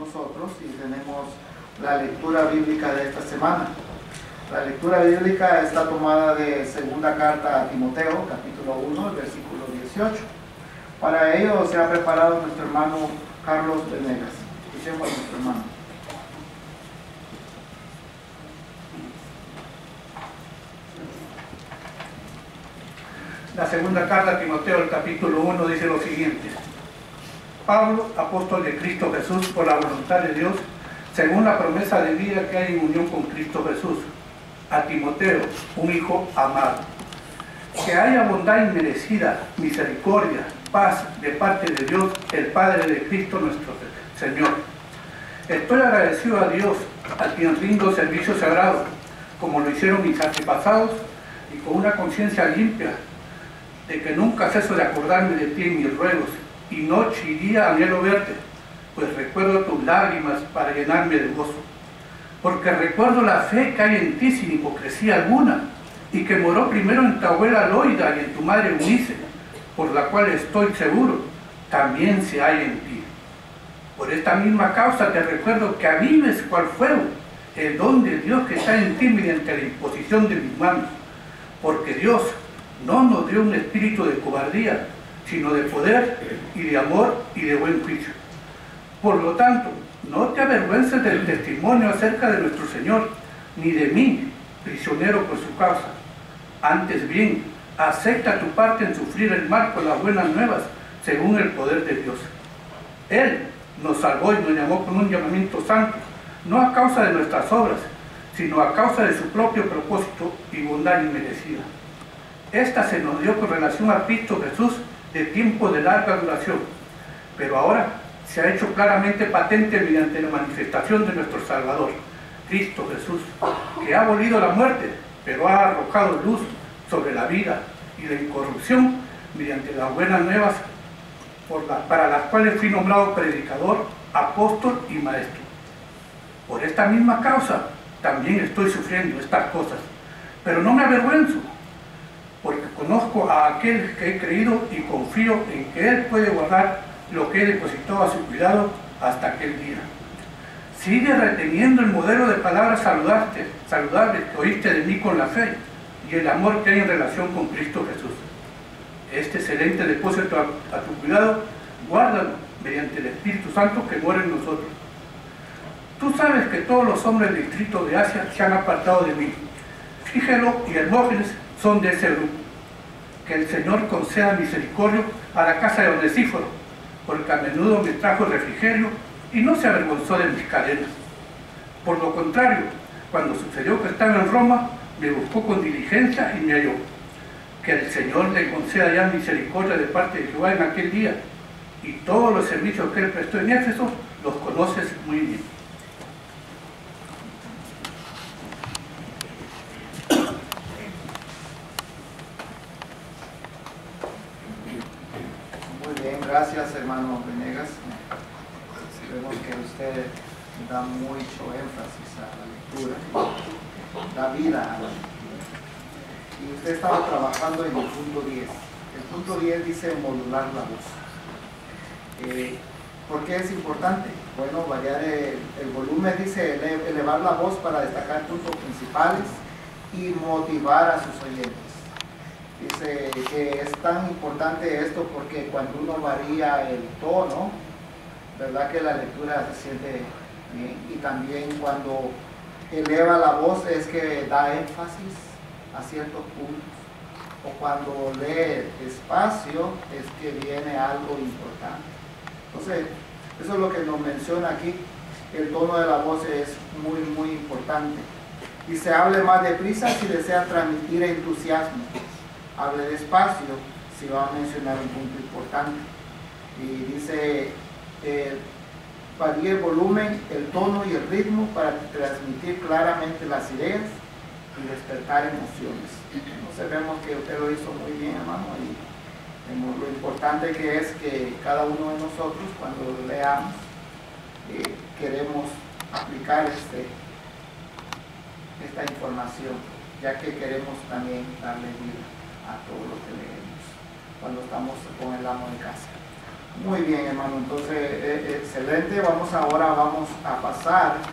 nosotros y tenemos la lectura bíblica de esta semana. La lectura bíblica está tomada de segunda carta a Timoteo, capítulo 1, versículo 18. Para ello se ha preparado nuestro hermano Carlos Venegas. Escuchemos a nuestro hermano. La segunda carta a Timoteo, el capítulo 1, dice lo siguiente. Pablo, apóstol de Cristo Jesús, por la voluntad de Dios, según la promesa de vida que hay en unión con Cristo Jesús, a Timoteo, un hijo amado. Que haya bondad inmerecida, misericordia, paz de parte de Dios, el Padre de Cristo nuestro Señor. Estoy agradecido a Dios, a quien rindo servicio sagrado, como lo hicieron mis antepasados, y con una conciencia limpia, de que nunca ceso de acordarme de ti en mis ruegos, y noche y día anhelo verte, pues recuerdo tus lágrimas para llenarme de gozo. Porque recuerdo la fe que hay en ti sin hipocresía alguna, y que moró primero en tu abuela Loida y en tu madre Unice, por la cual estoy seguro, también se hay en ti. Por esta misma causa te recuerdo que avives cual fuego el don de Dios que está en ti mediante la imposición de mis manos, porque Dios no nos dio un espíritu de cobardía, sino de poder y de amor y de buen juicio. Por lo tanto, no te avergüences del testimonio acerca de nuestro Señor, ni de mí, prisionero por su causa. Antes bien, acepta tu parte en sufrir el mal con las buenas nuevas, según el poder de Dios. Él nos salvó y nos llamó con un llamamiento santo, no a causa de nuestras obras, sino a causa de su propio propósito y bondad inmerecida. Esta se nos dio con relación a Cristo Jesús de tiempo de larga duración, pero ahora se ha hecho claramente patente mediante la manifestación de nuestro Salvador, Cristo Jesús, que ha abolido la muerte, pero ha arrojado luz sobre la vida y la incorrupción mediante las buenas nuevas para las cuales fui nombrado predicador, apóstol y maestro. Por esta misma causa también estoy sufriendo estas cosas, pero no me avergüenzo aquel que he creído y confío en que Él puede guardar lo que he depositado a su cuidado hasta aquel día. Sigue reteniendo el modelo de palabras saludables, saludables que oíste de mí con la fe y el amor que hay en relación con Cristo Jesús. Este excelente depósito a, a tu cuidado, guárdalo mediante el Espíritu Santo que muere en nosotros. Tú sabes que todos los hombres del distrito de Asia se han apartado de mí. Fígelo y Hermógenes son de ese grupo. Que el Señor conceda misericordia a la casa de Onesíforo, porque a menudo me trajo refrigerio y no se avergonzó de mis cadenas. Por lo contrario, cuando sucedió que estaba en Roma, me buscó con diligencia y me halló. Que el Señor le conceda ya misericordia de parte de Jehová en aquel día. Y todos los servicios que él prestó en Éfeso los conoces muy bien. Gracias hermano Venegas. Vemos que usted da mucho énfasis a la lectura, da vida a la lectura. Y usted estaba trabajando en el punto 10. El punto 10 dice modular la voz. Eh, ¿Por qué es importante? Bueno, variar el, el volumen, dice elevar la voz para destacar puntos principales y motivar a sus oyentes. Dice que es tan importante esto porque cuando uno varía el tono, ¿verdad? Que la lectura se siente bien. Y también cuando eleva la voz es que da énfasis a ciertos puntos. O cuando lee despacio es que viene algo importante. Entonces, eso es lo que nos menciona aquí. El tono de la voz es muy, muy importante. Y se hable más deprisa si desea transmitir entusiasmo hable despacio si va a mencionar un punto importante. Y dice, eh, varíe el volumen, el tono y el ritmo para transmitir claramente las ideas y despertar emociones. Entonces vemos que usted lo hizo muy bien, hermano, y lo importante que es que cada uno de nosotros, cuando lo leamos, eh, queremos aplicar este, esta información, ya que queremos también darle vida a todo lo que leemos cuando estamos con el amo de casa. Muy bien, hermano. Entonces, eh, excelente. Vamos ahora, vamos a pasar.